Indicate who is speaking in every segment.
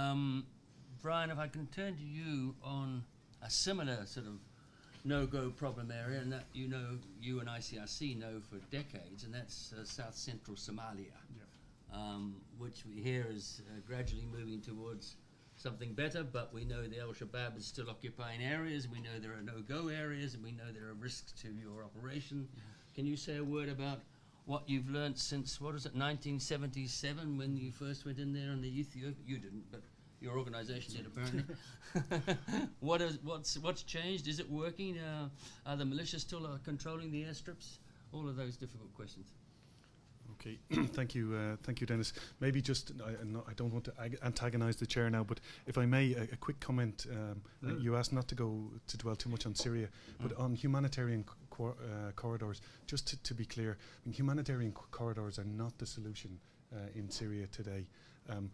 Speaker 1: Um, Brian, if I can turn to you on a similar sort of no-go problem area, and that you know, you and ICRC know for decades, and that's uh, South Central Somalia, um, which we hear is uh, gradually moving towards something better. But we know the Al Shabaab is still occupying areas. We know there are no-go areas, and we know there are risks to your operation. Can you say a word about what you've learned since what is it, 1977, when you first went in there, and the Ethiopia? You didn't, but your organisation did apparently. what is what's what's changed? Is it working? Uh, are the militia still uh, controlling the airstrips? All of those difficult questions.
Speaker 2: Okay, thank you, uh, thank you, Dennis. Maybe just I, I'm not- I don't want to ag- antagonise the chair now, but if I may, a, a quick comment. Um,
Speaker 1: Mm.
Speaker 2: you asked not to go to dwell too much on Syria, but on humanitarian c- cor- uh, corridors. Just to, to be clear, I mean, humanitarian corridors are not the solution uh, in Syria today. Um,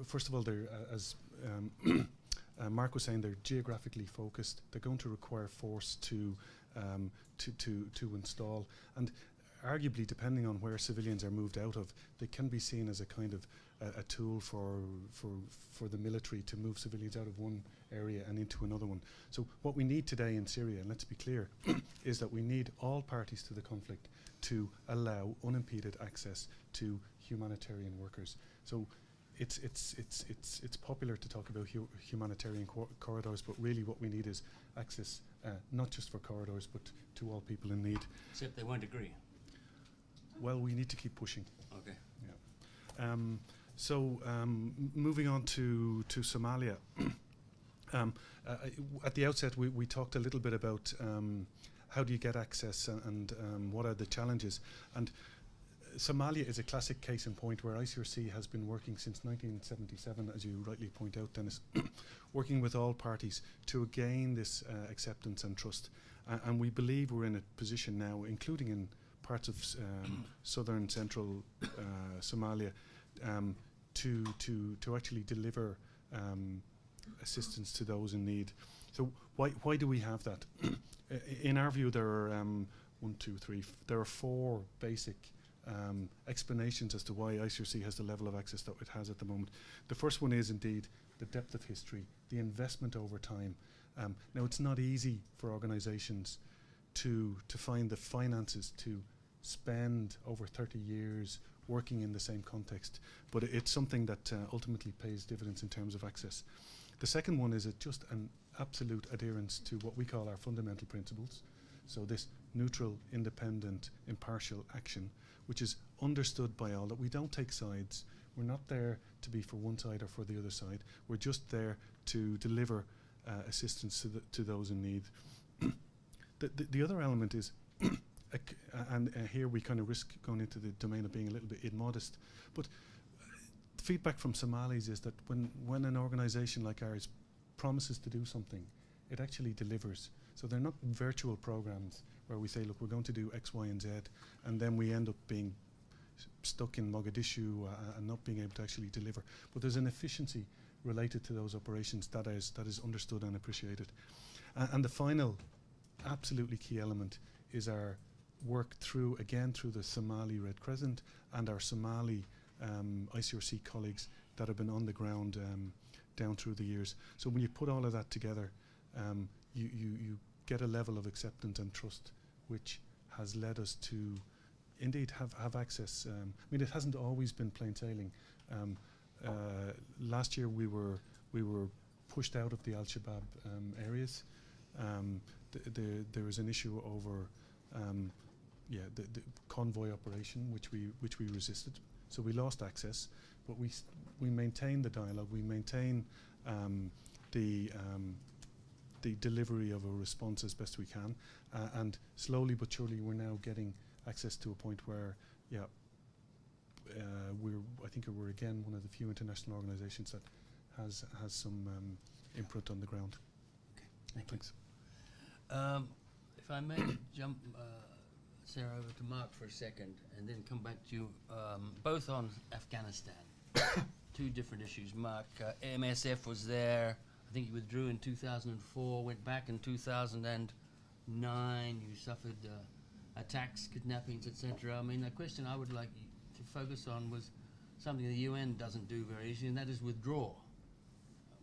Speaker 2: f- first of all, they're uh, as um, uh, Marc was saying, they're geographically focused. They're going to require force to um, to, to to install, and arguably, depending on where civilians are moved out of, they can be seen as a kind of a, a tool for for for the military to move civilians out of one area and into another one. So what we need today in Syria, and let's be clear, is that we need all parties to the conflict to allow unimpeded access to humanitarian workers. So it's it's it's it's it's popular to talk about hu- humanitarian cor- corridors, but really what we need is access, uh, not just for corridors, but to all people in need.
Speaker 1: Except they won't agree.
Speaker 2: Well, we need to keep pushing.
Speaker 1: Okay.
Speaker 2: Um, so um, m- moving on to to Somalia. um, uh, at the outset, we, we talked a little bit about um, how do you get access and, and um, what are the challenges. And uh, Somalia is a classic case in point where ICRC has been working since 1977, as you rightly point out, Dennis, working with all parties to gain this uh, acceptance and trust. Uh, and we believe we're in a position now, including in parts of um, southern central uh, Somalia, um, to to to actually deliver um, assistance to those in need. So why why do we have that? In our view, there are um, one, two, three. There are four basic um, explanations as to why ICRC has the level of access that it has at the moment. The first one is indeed the depth of history, the investment over time. Um, now, it's not easy for organisations to to find the finances to spend over 30 years working in the same context, but it- it's something that uh, ultimately pays dividends in terms of access. The second one is a just an absolute adherence to what we call our fundamental principles. So this neutral, independent, impartial action, which is understood by all that we don't take sides. We're not there to be for one side or for the other side. We're just there to deliver uh, assistance to, the, to those in need. the, the, the other element is, and uh, here we kind of risk going into the domain of being a little bit immodest, but uh, feedback from Somalis is that when, when an organization like ours promises to do something, it actually delivers. So they're not virtual programs where we say, look, we're going to do X, Y, and Z, and then we end up being stuck in Mogadishu uh, and not being able to actually deliver. But there's an efficiency related to those operations that is that is understood and appreciated. A- and the final, absolutely key element is our work through again through the Somali Red Crescent and our Somali um, ICRC colleagues that have been on the ground um, down through the years. So when you put all of that together, um, you, you, you get a level of acceptance and trust which has led us to indeed have, have access. Um, I mean, it hasn't always been plain sailing. Um, uh, last year we were we were pushed out of the Al Shabaab um, areas. Th- the, there was an issue over yeah the, the convoy operation which we which we resisted. So we lost access, but we we maintain the dialogue. We maintain um, the um, the delivery of a response as best we can, uh, and slowly but surely we're now getting access to a point where yeah uh, we're I think we're again one of the few international organisations that has has some um, imprint on the ground.
Speaker 1: Thank you.
Speaker 2: Thanks.
Speaker 1: Um, if I may jump, uh, Sara, over to Marc for a second, and then come back to you, um, both on Afghanistan. Two different issues. Marc, uh, MSF was there. I think you withdrew in 2004, went back in 2009. You suffered uh, attacks, kidnappings, etc. I mean, the question I would like to focus on was something the UN doesn't do very easily, and that is withdraw.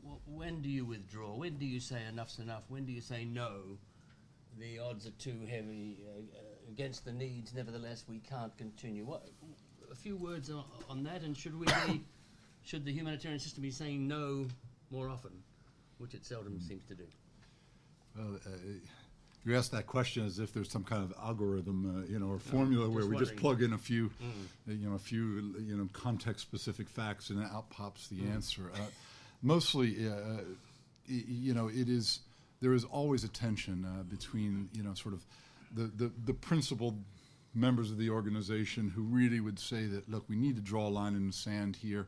Speaker 1: wh- when do you withdraw? When do you say enough's enough? When do you say no? The odds are too heavy uh, uh, against the needs. Nevertheless, we can't continue. What? A few words on, on that, and should we be, should the humanitarian system be saying no more often, which it seldom seems to do?
Speaker 3: Well, uh, you asked that question as if there's some kind of algorithm, uh, you know, or formula where we just plug in a few, uh, you know, a few, you know, context-specific facts, and out pops the answer. Uh, mostly, uh, you know, it is there is always a tension uh, between, you know, sort of the, the the principled members of the organization who really would say that, look, we need to draw a line in the sand here.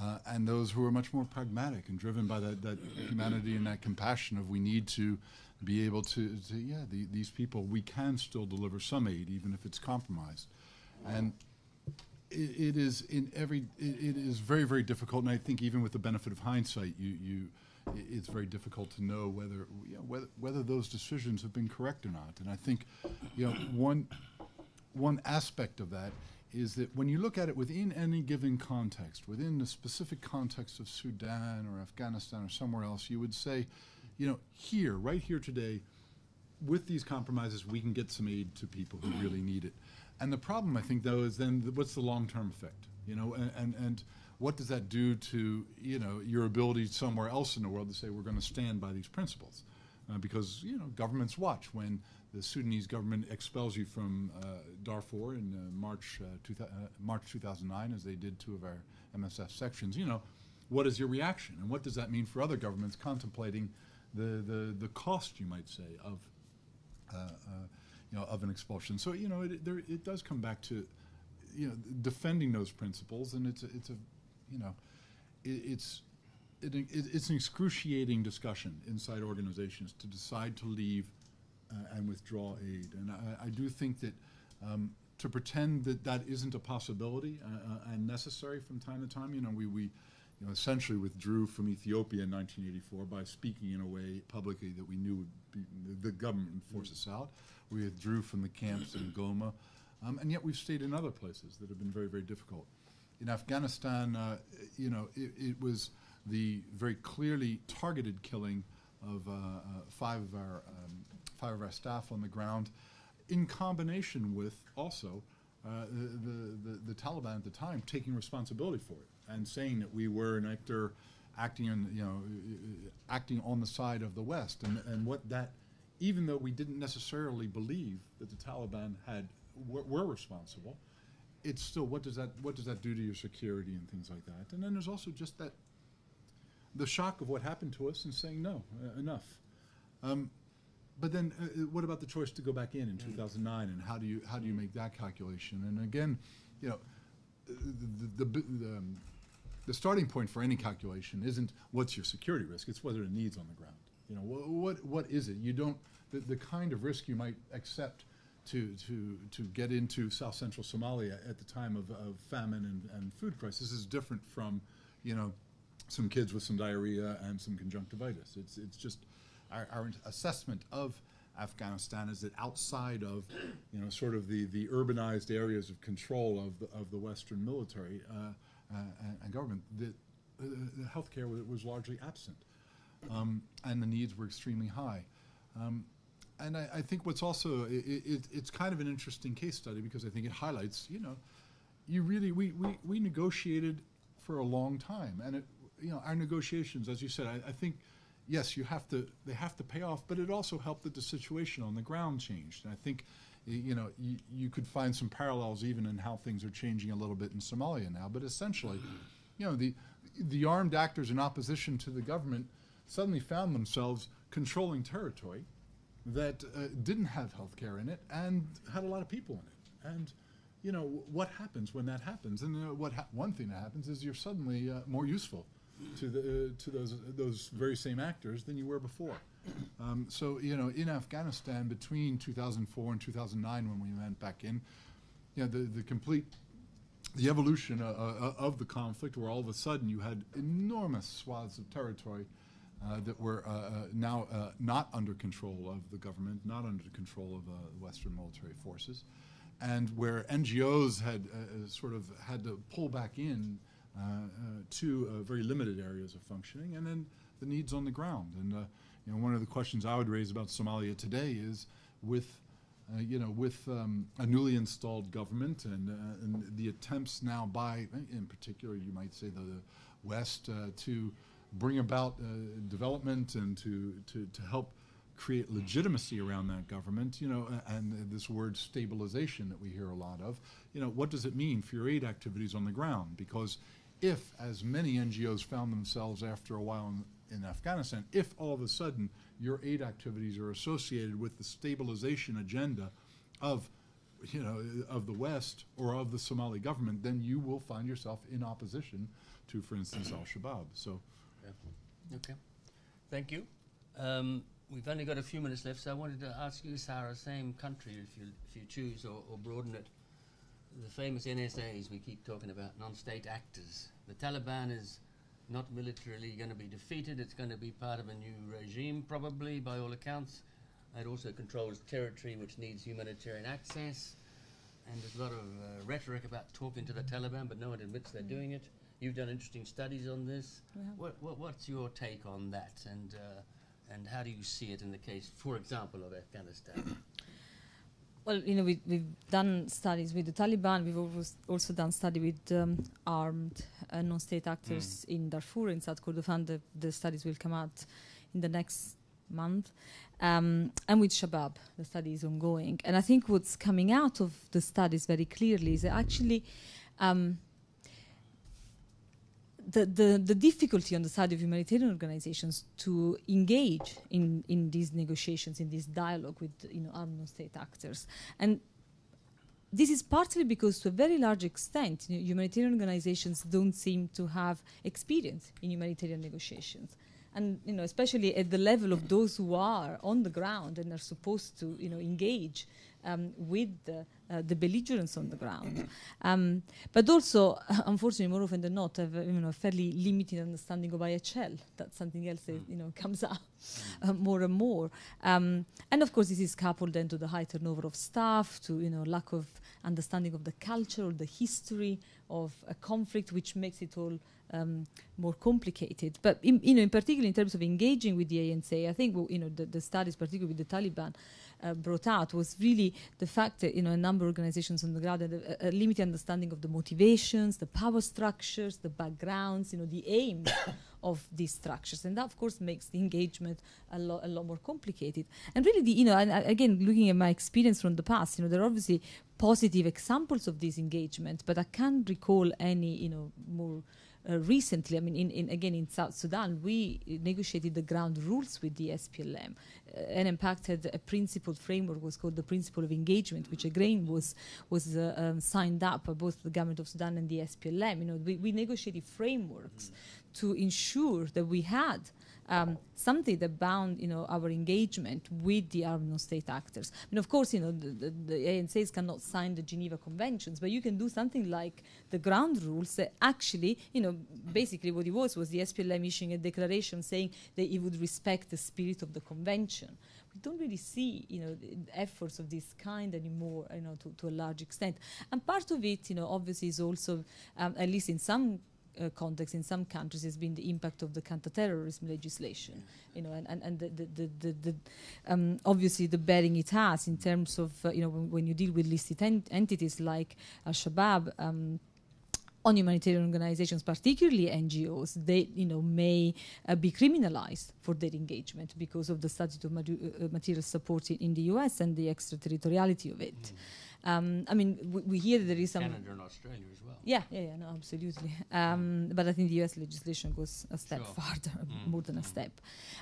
Speaker 3: Uh, and those who are much more pragmatic and driven by that, that humanity and that compassion of we need to be able to, to yeah, the, these people, we can still deliver some aid even if it's compromised. And it, it is in every, it, it is very, very difficult. And I think even with the benefit of hindsight, you, you, it's very difficult to know whether, you know, whether, whether those decisions have been correct or not. And I think, you know, one, one aspect of that is that when you look at it within any given context, within the specific context of Sudan or Afghanistan or somewhere else, you would say, you know, here, right here today, with these compromises, we can get some aid to people who really need it. And the problem, I think, though, is then th- what's the long-term effect? You know, and, and, and what does that do to you know your ability somewhere else in the world to say we're going to stand by these principles? Uh, because you know governments watch when the Sudanese government expels you from uh, Darfur in uh, March uh, two uh, March 2009, as they did two of our MSF sections. You know, what is your reaction, and what does that mean for other governments contemplating the the, the cost, you might say, of uh, you know, of an expulsion. So you know, it, there, it does come back to you know defending those principles, and it's a, it's a you know, it, it's it, it, it's an excruciating discussion inside organizations to decide to leave uh, and withdraw aid, and I, I do think that. Um, to pretend that that isn't a possibility uh, uh, and necessary from time to time, you know, we, we you know, essentially withdrew from Ethiopia in 1984 by speaking in a way publicly that we knew the government would force us out. We withdrew from the camps in Goma, um, and yet we've stayed in other places that have been very, very difficult. In Afghanistan, uh, you know, it, it was the very clearly targeted killing of uh, uh, five of our um, five of our staff on the ground, in combination with also uh, the, the, the, Taliban at the time taking responsibility for it and saying that we were an actor acting in, you know, uh, acting on the side of the West. And, and what that, even though we didn't necessarily believe that the Taliban had were responsible, it's still what does that what does that do to your security and things like that. And then there's also just that the shock of what happened to us and saying no, uh, enough. Um, but then, uh, uh, what about the choice to go back in in 2009, and how do you how do you make that calculation? And again, you know, uh, the the, the, the, um, the starting point for any calculation isn't what's your security risk; it's whether the needs on the ground. You know, what what, what is it? You don't the, the kind of risk you might accept to to to get into South Central Somalia at the time of, of famine and, and food crisis is different from, you know, some kids with some diarrhea and some conjunctivitis. It's it's just our, our assessment of Afghanistan is that outside of, you know, sort of the, the urbanized areas of control of the, of the Western military uh, uh, and, and government, the, the healthcare was, was largely absent, um, and the needs were extremely high. Um, and I, I think what's also i i it, it's kind of an interesting case study because I think it highlights, you know, you really we, we, we negotiated for a long time, and it, you know our negotiations, as you said, I, I think yes, you have to they have to pay off, but it also helped that the situation on the ground changed. And I think you know you, you could find some parallels even in how things are changing a little bit in Somalia now. But essentially, you know the the armed actors in opposition to the government suddenly found themselves controlling territory that uh, didn't have health care in it and had a lot of people in it. And, you know, what happens when that happens? And uh, what ha- one thing that happens is you're suddenly uh, more useful to, the, uh, to those, those very same actors than you were before. Um, so, you know, in Afghanistan between 2004 and 2009 when we went back in, you know, the, the complete the evolution uh, uh, of the conflict, where all of a sudden you had enormous swaths of territory uh, that were uh, uh, now uh, not under control of the government, not under the control of uh, Western military forces, and where NGOs had uh, sort of had to pull back in to very limited areas of functioning, and then the needs on the ground. And you know, one of the questions I would raise about Somalia today is with you know, with um, a newly installed government and, and the attempts now by, in particular, you might say the, the West, to bring about uh, development and to, to, to help create legitimacy around that government, you know, and this word stabilization that we hear a lot of, you know, what does it mean for your aid activities on the ground? Because if, as many NGOs found themselves after a while in, in Afghanistan, if all of a sudden your aid activities are associated with the stabilization agenda of, you know, of the West or of the Somali government, then you will find yourself in opposition to, for instance, Al Shabaab. So.
Speaker 1: Okay. Thank you. Um, we've only got a few minutes left, so I wanted to ask you, Sara, same country if you if you choose, or, or broaden it. The famous NSAs we keep talking about, non-state actors. The Taliban is not militarily going to be defeated. It's going to be part of a new regime, probably by all accounts. It also controls territory which needs humanitarian access. And there's a lot of uh, rhetoric about talking to the Taliban, but no one admits they're doing it. You've done interesting studies on this.
Speaker 4: Have.
Speaker 1: What, what, what's your take on that, and uh, and how do you see it in the case, for example, of Afghanistan?
Speaker 4: Well, you know, we, we've done studies with the Taliban. We've also done study with um, armed uh, non-state actors in Darfur in South Kordofan. The, the studies will come out in the next month. Um, and with Shabab, the study is ongoing. And I think what's coming out of the studies very clearly is that actually um, the, the, the difficulty on the side of humanitarian organizations to engage in, in these negotiations, in this dialogue with you know, armed non-state actors. And this is partly because, to a very large extent, you know, humanitarian organizations don't seem to have experience in humanitarian negotiations. And you know, especially at the level of those who are on the ground and are supposed to you know, engage um, with the, uh, the belligerents on the ground. Um, but also, unfortunately, more often than not, have uh, you know, a fairly limited understanding of IHL. That's something else that you know, comes up uh, more and more. Um, and of course, this is coupled then to the high turnover of staff, to you know, lack of understanding of the culture or the history of a conflict, which makes it all um, more complicated. But in, you know, in particular, in terms of engaging with the ANC, I think well, you know the, the studies, particularly with the Taliban, uh, brought out was really the fact that you know a number of organizations on the ground had a, a limited understanding of the motivations, the power structures, the backgrounds, you know, the aims of these structures, and that of course makes the engagement a lot a lot more complicated. And really, the, you know, and, uh, again, looking at my experience from the past, you know, there are obviously positive examples of this engagement, but I can't recall any, you know, more uh, recently, I mean, in, in, again in South Sudan, we negotiated the ground rules with the SPLM. Uh, fact, had a principled framework was called the principle of engagement, which again was was uh, um, signed up by both the government of Sudan and the SPLM. You know, we, we negotiated frameworks to ensure that we had um, something that bound, you know, our engagement with the armed non-state actors. I mean, of course, you know, the, the, the ANCs cannot sign the Geneva Conventions, but you can do something like the ground rules that actually, you know, basically what it was was the SPLM issuing a declaration saying that it would respect the spirit of the convention. We don't really see, you know, efforts of this kind anymore, you know, to, to a large extent. And part of it, you know, obviously is also, um, at least in some uh, context in some countries has been the impact of the counterterrorism legislation, you know, and, and, and the, the, the, the, um, obviously the bearing it has in terms of, uh, you know, when, when you deal with listed en- entities like Al-Shabaab, um, on humanitarian organizations, particularly NGOs, they you know may uh, be criminalized for their engagement because of the statute of uh, uh, material support in, in the U.S. and the extraterritoriality of it. Um, I mean, we, we hear that there is some
Speaker 1: Canada and Australia as well.
Speaker 4: yeah, yeah, yeah, no, absolutely. Um, but I think the US legislation goes a step
Speaker 1: Sure.
Speaker 4: farther,
Speaker 1: Mm,
Speaker 4: more than a
Speaker 1: mm.
Speaker 4: step.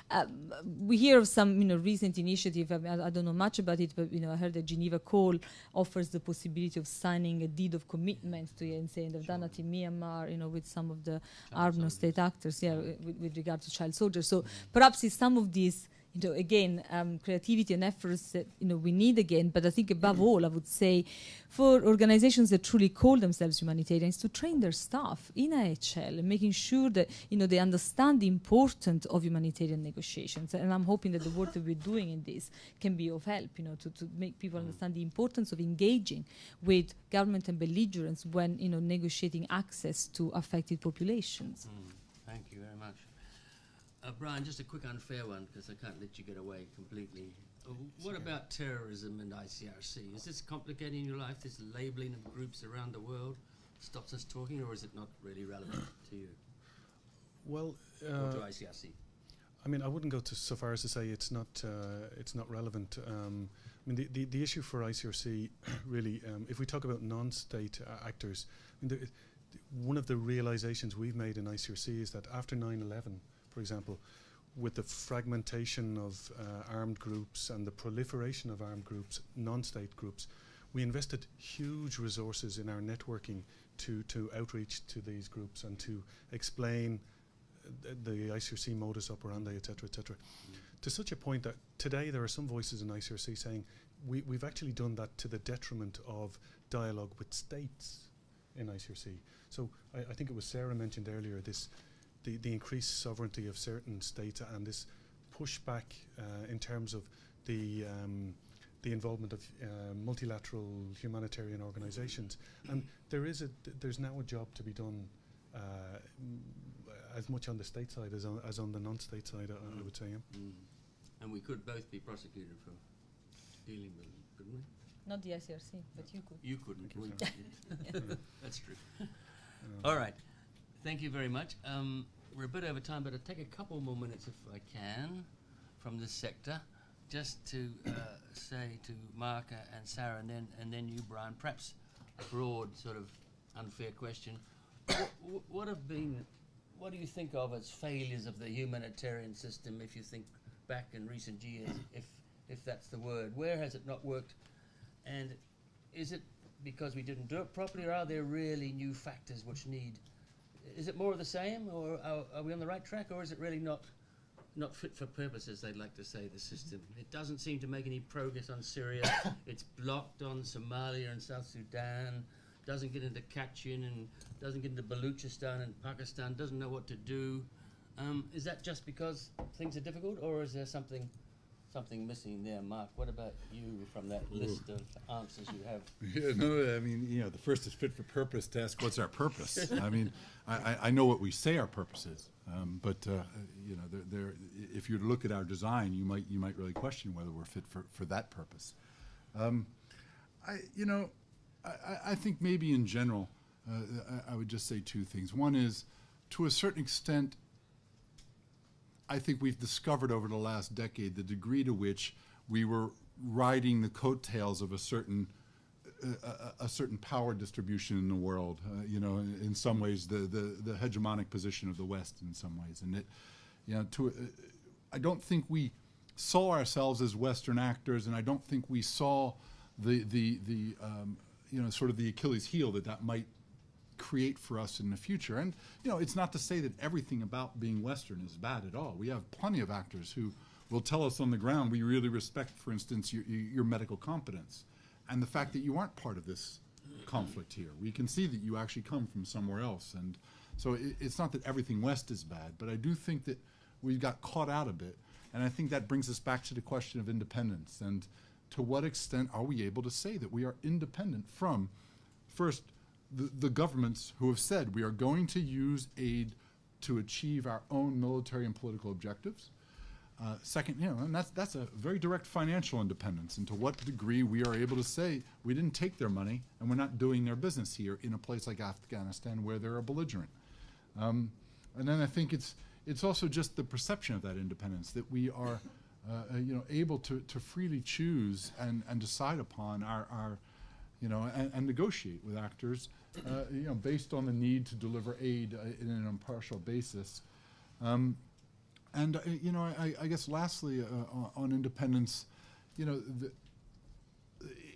Speaker 4: Um, we hear of some, you know, recent initiative. I, mean, I, I don't know much about it, but you know, I heard that Geneva Call offers the possibility of signing a deed of commitment to ANC, and they've done
Speaker 1: Sure.
Speaker 4: it in Myanmar, you know, with some of the armed state actors, yeah, with, with regard to child soldiers. So
Speaker 1: Mm.
Speaker 4: perhaps if some of these you know, again, um, creativity and efforts that you know we need again. But I think above all, I would say, for organizations that truly call themselves humanitarians, to train their staff in IHL, and making sure that you know they understand the importance of humanitarian negotiations. And I'm hoping that the work that we're doing in this can be of help, you know, to, to make people understand the importance of engaging with government and belligerents when you know negotiating access to affected populations.
Speaker 1: Mm, thank you very much. Uh, Brian, just a quick unfair one because I can't let you get away completely. Uh, what about terrorism and ICRC? Is this complicating your life, this labeling of groups around the world? Stops us talking, or is it not really relevant to you
Speaker 2: Well,
Speaker 1: or to
Speaker 2: uh,
Speaker 1: ICRC?
Speaker 2: I mean, I wouldn't go to so far as to say it's not uh, it's not relevant. Um, I mean, the, the, the issue for ICRC really, um, if we talk about non-state uh, actors, I mean, the, one of the realizations we've made in ICRC is that after 9/11, for example, with the fragmentation of uh, armed groups and the proliferation of armed groups, non-state groups, we invested huge resources in our networking to to outreach to these groups and to explain uh, the, ICRC modus operandi, et cetera, et cetera. To such a point that today there are some voices in ICRC saying we, we've actually done that to the detriment of dialogue with states in ICRC. So I, I think it was Sara mentioned earlier this the, the increased sovereignty of certain states and this pushback uh, in terms of the um, the involvement of uh, multilateral humanitarian organizations. And there is a th- there's now a job to be done uh, m- as much on the state side as on, as on the non-state side. I, I would say. Yeah.
Speaker 1: Mm. And we could both be prosecuted for dealing with them, couldn't we?
Speaker 4: Not the ICRC, but you could.
Speaker 1: You couldn't.
Speaker 2: Thank you,
Speaker 1: we That's true.
Speaker 2: Uh,
Speaker 1: All right. Thank you very much. Um, we're a bit over time, but I'll take a couple more minutes if I can from this sector, just to uh, say to Marc and Sara, and then and then you, Brian. Perhaps a broad sort of unfair question. what, what have been? What do you think of as failures of the humanitarian system? If you think back in recent years, if if that's the word, where has it not worked? And is it because we didn't do it properly, or are there really new factors which need? Is it more of the same, or are, are we on the right track, or is it really not not fit for purpose, as they'd like to say, the system? It doesn't seem to make any progress on Syria. it's blocked on Somalia and South Sudan. Doesn't get into Kachin and doesn't get into Baluchistan and Pakistan. Doesn't know what to do. Um, is that just because things are difficult, or is there something something missing there, Marc? What about you from that list of answers you have?
Speaker 3: Yeah, no, I mean, you know, the first is fit for purpose to ask what's our purpose. I mean, I, I, know what we say our purpose is, um, but uh, you know, there, there, if you look at our design, you might you might really question whether we're fit for, for that purpose. Um, I, you know, I, I- I think maybe in general, uh, I, I would just say two things. One is, to a certain extent, I think we've discovered over the last decade the degree to which we were riding the coattails of a certain a, a- a certain power distribution in the world. Uh, you know, in, in some ways, the, the the hegemonic position of the West. In some ways, and it, you know, to uh, I don't think we saw ourselves as Western actors, and I don't think we saw the the the um, you know sort of the Achilles heel that that might create for us in the future. And you know, it's not to say that everything about being Western is bad at all. We have plenty of actors who will tell us on the ground we really respect, for instance, your, your medical competence and the fact that you aren't part of this conflict here. We can see that you actually come from somewhere else, and so it, it's not that everything West is bad, but I do think that we got caught out a bit, and I think that brings us back to the question of independence and to what extent are we able to say that we are independent from first the, governments who have said we are going to use aid to achieve our own military and political objectives. Uh, second, you know, and that's that's a very direct financial independence, and to what degree we are able to say we didn't take their money and we're not doing their business here in a place like Afghanistan where they're a belligerent. Um, and then I think it's it's also just the perception of that independence that we are, uh, uh, you know, able to, to freely choose and, and decide upon our, our you know, and, and negotiate with actors, uh, you know, based on the need to deliver aid uh, in an impartial basis. Um, and uh, you know, I, I guess lastly uh, on, on independence, you know,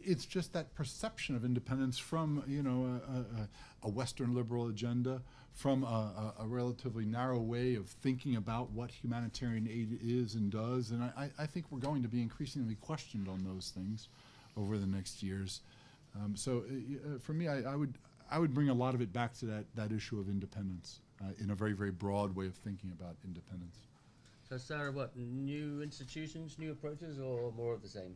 Speaker 3: it's just that perception of independence from you know a, a, a Western liberal agenda, from a, a, relatively narrow way of thinking about what humanitarian aid is and does, and I, I think we're going to be increasingly questioned on those things over the next years. Um, so uh, for me, I, I, would I would bring a lot of it back to that that issue of independence uh, in a very very broad way of thinking about independence.
Speaker 1: So Sara, what new institutions, new approaches, or more of the same?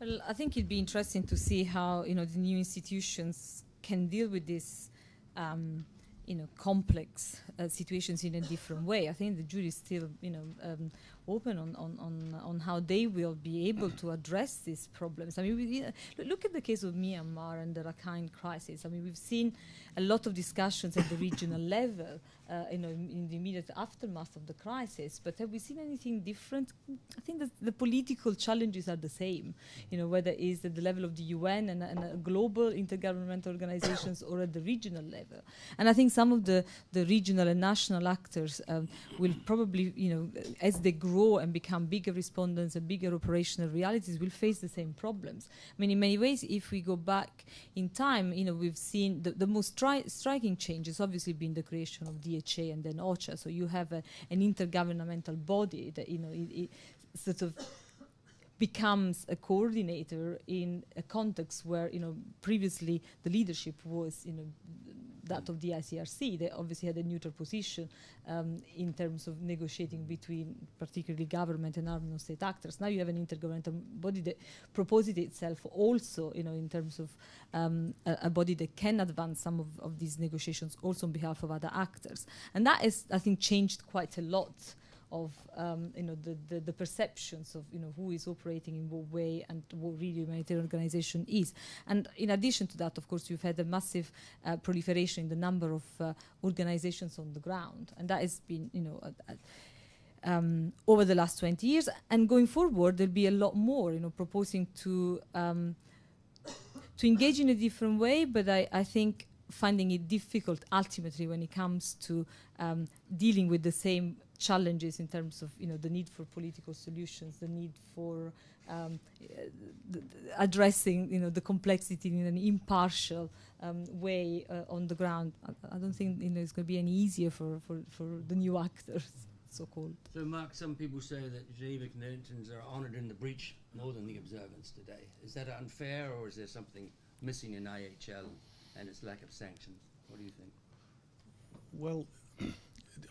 Speaker 4: Well, I think it'd be interesting to see how you know the new institutions can deal with this, um, you know, complex uh, situations in a different way. I think the jury is still, you know, um, open on, on, on, on how they will be able to address these problems. I mean, we, uh, look at the case of Myanmar and the Rakhine crisis. I mean, we've seen a lot of discussions at the regional level uh, you know, in, in, the immediate aftermath of the crisis. But have we seen anything different? I think that the political challenges are the same. You know, whether it's at the level of the UN and, and global intergovernmental organizations or at the regional level. And I think some of the, the regional and national actors um, will probably, you know, as they grow and become bigger respondents and bigger operational realities, will face the same problems. I mean, in many ways, if we go back in time, you know, we've seen the, the most stri striking change has obviously been the creation of DHA and then OCHA. So you have a, an intergovernmental body that you know it, it sort of becomes a coordinator in a context where you know previously the leadership was you know that of the ICRC. They obviously had a neutral position um, in terms of negotiating between particularly government and armed non state actors. Now you have an intergovernmental body that proposes itself also, you know, in terms of um, a, a, body that can advance some of, of these negotiations also on behalf of other actors. And that is, I think, changed quite a lot of um, you know the, the, the, perceptions of you know who is operating in what way and what really humanitarian organization is. And in addition to that, of course, you've had a massive uh, proliferation in the number of uh, organizations on the ground, and that has been you know. um, over the last 20 years, and going forward, there'll be a lot more, you know, proposing to um, to engage in a different way. But I, I think finding it difficult ultimately when it comes to um, dealing with the same challenges in terms of you know the need for political solutions, the need for um, addressing you know the complexity in an impartial um, way uh, on the ground. I, I, don't think you know it's going to be any easier for, for, for the new actors, so called.
Speaker 1: So, Marc, some people say that Geneva Conventions are honoured in the breach more than the observance today. Is that unfair, or is there something missing in IHL and its lack of sanctions? What do you think?
Speaker 2: Well.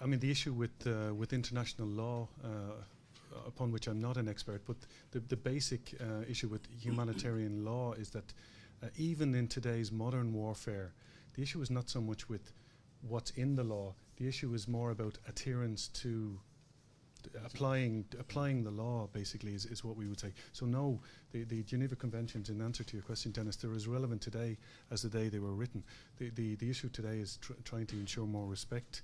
Speaker 2: I mean, the issue with uh, with international law, uh, upon which I'm not an expert, but the the basic uh, issue with humanitarian law is that uh, even in today's modern warfare, the issue is not so much with what's in the law. The issue is more about adherence to applying applying the law basically is, is what we would say. So no, the, the Geneva Conventions, in answer to your question, Dennis, they're as relevant today as the day they were written. The the, the issue today is tr trying to ensure more respect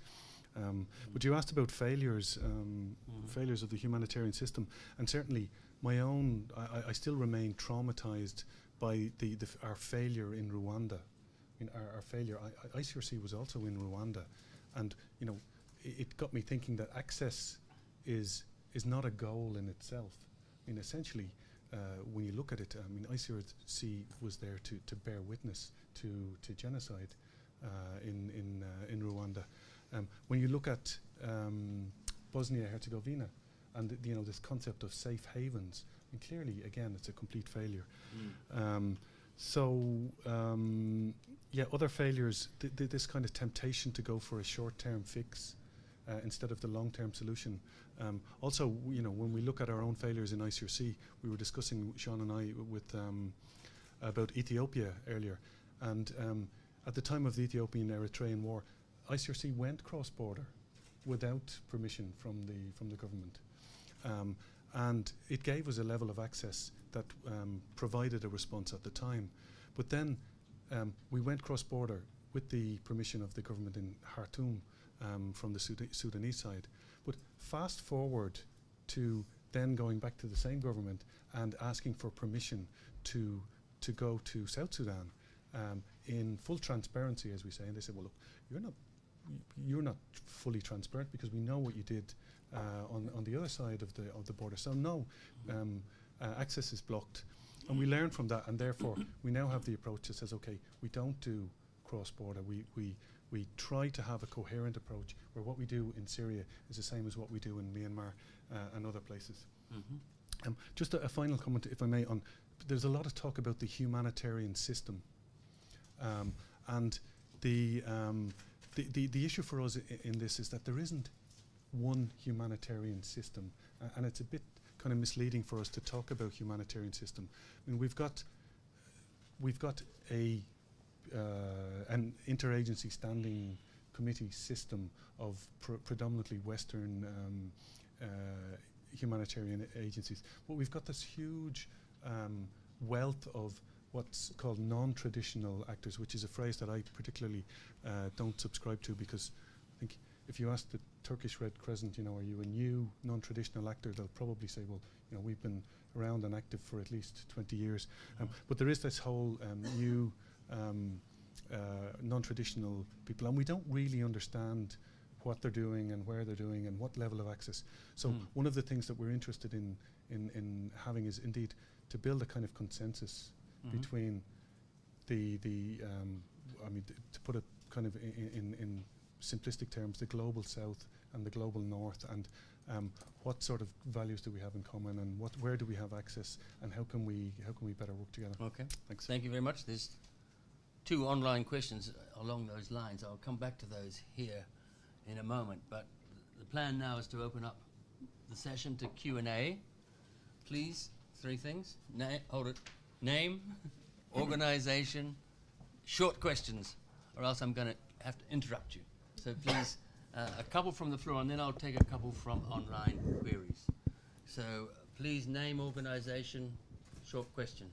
Speaker 2: um, but you asked about failures, um, mm-hmm. failures of the humanitarian system, and certainly my own. I, I still remain traumatized by the, the our failure in Rwanda. I mean, our, our failure. I, ICRC was also in Rwanda, and you know, it, it got me thinking that access is is not a goal in itself. I mean, essentially, uh, when you look at it, I mean, ICRC was there to, to bear witness to, to genocide uh, in in uh, in Rwanda, um, when you look at um, Bosnia Herzegovina and th- you know this concept of safe havens, and clearly again it's a complete failure. Mm. Um, so um, yeah, other failures. Th- th- this kind of temptation to go for a short-term fix uh, instead of the long-term solution. Um, also, you know, when we look at our own failures in ICRC, we were discussing Sean and I with um, about Ethiopia earlier, and um, at the time of the Ethiopian-Eritrean war, ICRC went cross-border without permission from the from the government, um, and it gave us a level of access that um, provided a response at the time. But then um, we went cross-border with the permission of the government in Khartoum um, from the Sud Sudanese side. But fast forward to then going back to the same government and asking for permission to to go to South Sudan um, in full transparency, as we say. And they said, well, look, you're not you're not fully transparent because we know what you did uh, on on the other side of the of the border. So no, um, uh, access is blocked. And we learn from that, and therefore we now have the approach that says, okay, we don't do cross-border. We, we, we try to have a coherent approach where what we do in Syria is the same as what we do in Myanmar uh, and other places.
Speaker 1: Mhm.
Speaker 2: Um, just a, a final comment, if I may, on there's a lot of talk about the humanitarian system, um, and the, um, the, the the issue for us in this is that there isn't one humanitarian system, uh, and it's a bit kind of misleading for us to talk about humanitarian system. I mean, we've got we've got a uh, an interagency standing committee system of pr- predominantly Western um, uh, humanitarian agencies, but we've got this huge um, wealth of what's called non-traditional actors, which is a phrase that I particularly uh, don't subscribe to because I think if you ask the Turkish Red Crescent, you know, are you a new non-traditional actor? They'll probably say, well, you know, we've been around and active for at least 20 years. Um, but there is this whole um, new um, uh, non-traditional people, and we don't really understand what they're doing and where they're doing and what level of access. So
Speaker 1: Mm.
Speaker 2: one of the things that we're interested in, in in having is indeed to build a kind of consensus
Speaker 1: Mhm.
Speaker 2: between the the um, I mean t- to put it kind of in, in in simplistic terms, the global south and the global north, and um, what sort of values do we have in common, and what where do we have access, and how can we how can we better work together?
Speaker 1: Okay.
Speaker 2: Thanks.
Speaker 1: Thank you very much. There's two online questions along those lines. I'll come back to those here in a moment. But the plan now is to open up the session to Q and A. Please, three things. Na- hold it. Name, organisation, short questions, or else I'm going to have to interrupt you. So please, uh, a couple from the floor, and then I'll take a couple from online queries. So uh, please, name, organisation, short question.